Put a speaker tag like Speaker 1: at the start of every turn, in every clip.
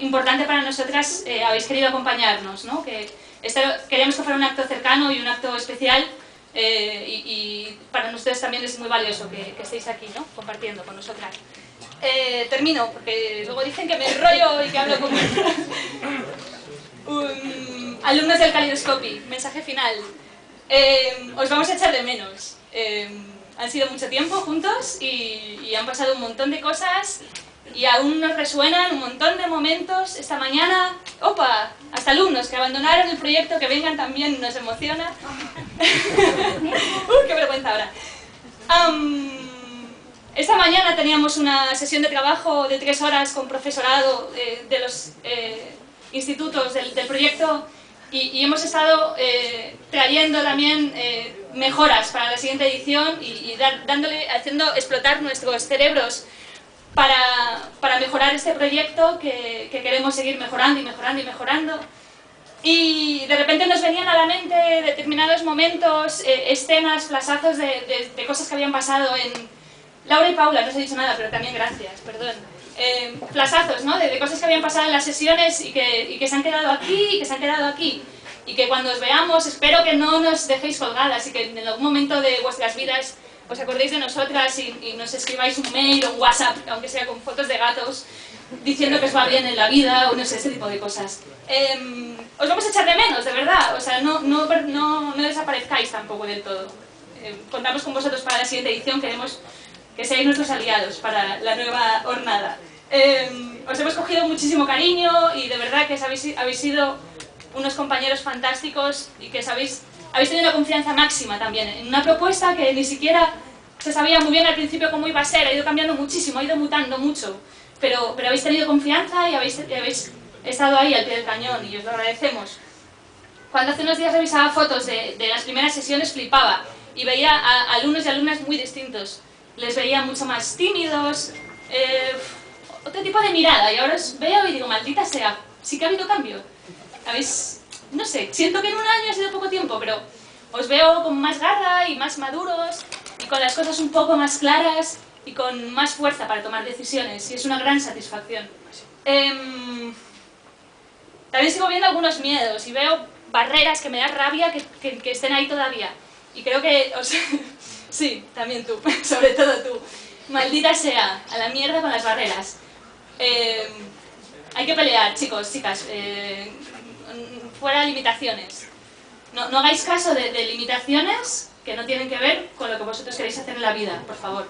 Speaker 1: importante para nosotras eh, habéis querido acompañarnos, ¿no? Que este, queríamos que fuera un acto cercano y un acto especial eh, y, para nosotros también es muy valioso que, estéis aquí, ¿no? Compartiendo con nosotras. Eh, termino, porque luego dicen que me enrollo y que hablo con um, alumnos del Calidoscopy, mensaje final. os vamos a echar de menos. han sido mucho tiempo juntos y, y han pasado un montón de cosas y aún nos resuenan un montón de momentos. Esta mañana, opa, hasta alumnos que abandonaron el proyecto, que vengan también, nos emociona. Uy, qué vergüenza ahora. esta mañana teníamos una sesión de trabajo de tres horas con profesorado eh, de los eh, institutos del, proyecto y, hemos estado eh, trayendo también mejoras para la siguiente edición y, dándole, haciendo explotar nuestros cerebros para, para mejorar este proyecto que, que, queremos seguir mejorando y mejorando y mejorando. Y de repente nos venían a la mente determinados momentos, eh, escenas, flasazos de, de, cosas que habían pasado en... Laura y Paula, no os he dicho nada, pero también gracias, perdón. Eh, flasazos, ¿no? De, cosas que habían pasado en las sesiones y que, y que se han quedado aquí y que se han quedado aquí. Y que cuando os veamos, espero que no nos dejéis colgadas y que en algún momento de vuestras vidas os acordéis de nosotras y, nos escribáis un mail o un WhatsApp, aunque sea con fotos de gatos, diciendo que os va bien en la vida o no sé, ese tipo de cosas. Em, os vamos a echar de menos, de verdad, o sea, no, no, no, no desaparezcáis tampoco del todo. Em, contamos con vosotros para la siguiente edición, queremos que seáis nuestros aliados para la nueva jornada. Em, os hemos cogido muchísimo cariño y de verdad que habéis, habéis sido unos compañeros fantásticos y que sabéis habéis tenido una confianza máxima también en una propuesta que ni siquiera se sabía muy bien al principio cómo iba a ser, ha ido cambiando muchísimo, ha ido mutando mucho, pero, pero habéis tenido confianza y habéis, habéis estado ahí al pie del cañón y os lo agradecemos. Cuando hace unos días revisaba fotos de, de las primeras sesiones flipaba y veía a alumnos y alumnas muy distintos. Les veía mucho más tímidos, eh, otro tipo de mirada y ahora os veo y digo, maldita sea, sí que ha habido cambio. Habéis no sé, siento que en un año ha sido poco tiempo, pero os veo con más garra y más maduros y con las cosas un poco más claras y con más fuerza para tomar decisiones y es una gran satisfacción. Em, también sigo viendo algunos miedos y veo barreras que me da rabia que, que, estén ahí todavía. Y creo que... Os... sí, también tú, sobre todo tú. Maldita sea, a la mierda con las barreras. Em, hay que pelear, chicos, chicas. Eh, fuera limitaciones. No, hagáis caso de, limitaciones que no tienen que ver con lo que vosotros queréis hacer en la vida, por favor.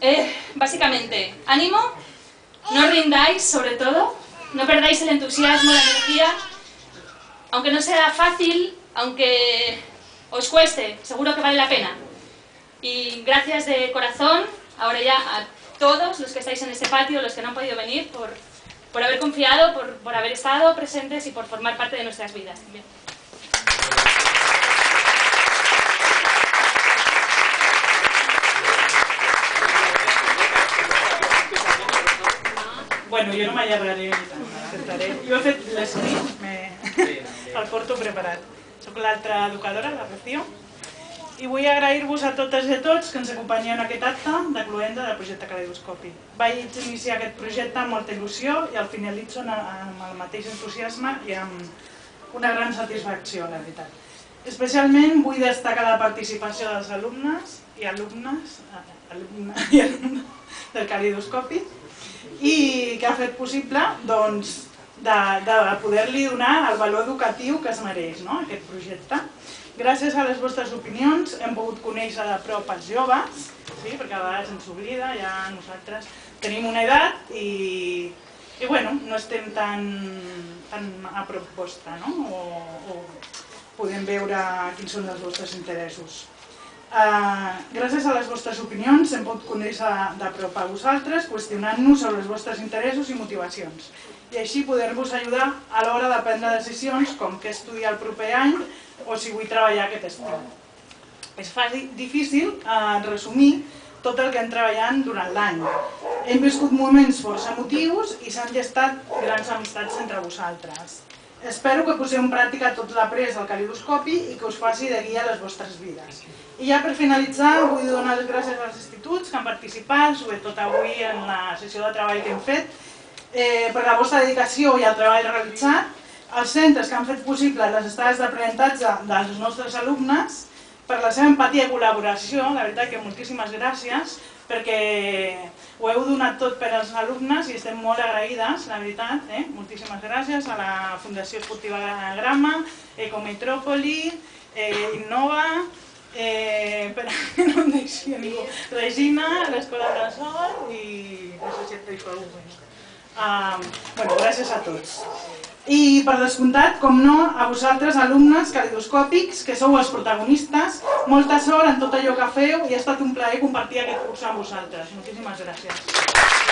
Speaker 1: Eh, básicamente, ánimo, no rindáis sobre todo, no perdáis el entusiasmo, la energía, aunque no sea fácil, aunque os cueste, seguro que vale la pena. Y gracias de corazón, ahora ya a todos los que estáis en este patio, los que no han podido venir, por por haber confiado, por, por haber estado presentes y por formar parte de nuestras vidas también.
Speaker 2: Bueno, jo no m'allargaré, intentaré. Jo he fet l'escrit, el porto preparat. Soc l'altra educadora, la Rocío, i vull agrair-vos a totes i a tots que ens acompanyeu en aquest acte de cloenda del projecte Caleidoscopi. Vaig iniciar aquest projecte amb molta il·lusió i al finalitzo amb el mateix entusiasme i amb una gran satisfacció, la veritat. Especialment vull destacar la participació dels alumnes i alumnes, i del Caleidoscopi i que ha fet possible doncs, de, de poder-li donar el valor educatiu que es mereix no? aquest projecte Gràcies a les vostres opinions hem pogut conèixer de prop els joves, sí? perquè a vegades ens oblida, ja nosaltres tenim una edat i, i bueno, no estem tan, tan a prop vostra, no? o, o podem veure quins són els vostres interessos. Uh, gràcies a les vostres opinions hem pogut conèixer de prop a vosaltres, qüestionant-nos sobre els vostres interessos i motivacions i així poder-vos ajudar a l'hora de prendre decisions com què estudiar el proper any o si vull treballar aquest estiu. És fàcil, difícil eh, resumir tot el que hem treballat durant l'any. Hem viscut moments força emotius i s'han gestat grans amistats entre vosaltres. Espero que poseu en pràctica tot l'après al calidoscopi i que us faci de guia a les vostres vides. I ja per finalitzar vull donar les gràcies als instituts que han participat, sobretot avui en la sessió de treball que hem fet, eh, per la vostra dedicació i el treball realitzat, els centres que han fet possible les estades d'aprenentatge dels nostres alumnes, per la seva empatia i col·laboració, la veritat que moltíssimes gràcies, perquè ho heu donat tot per als alumnes i estem molt agraïdes, la veritat. Eh? Moltíssimes gràcies a la Fundació Esportiva Grama, Ecometrópoli, eh, Innova, eh, per no em deixi ningú, Regina, l'Escola de Sol i la Societat de Uh, bueno, gràcies a tots. I per descomptat, com no, a vosaltres, alumnes calidoscòpics, que sou els protagonistes, molta sort en tot allò que feu i ha estat un plaer compartir aquest curs amb vosaltres. Moltíssimes gràcies.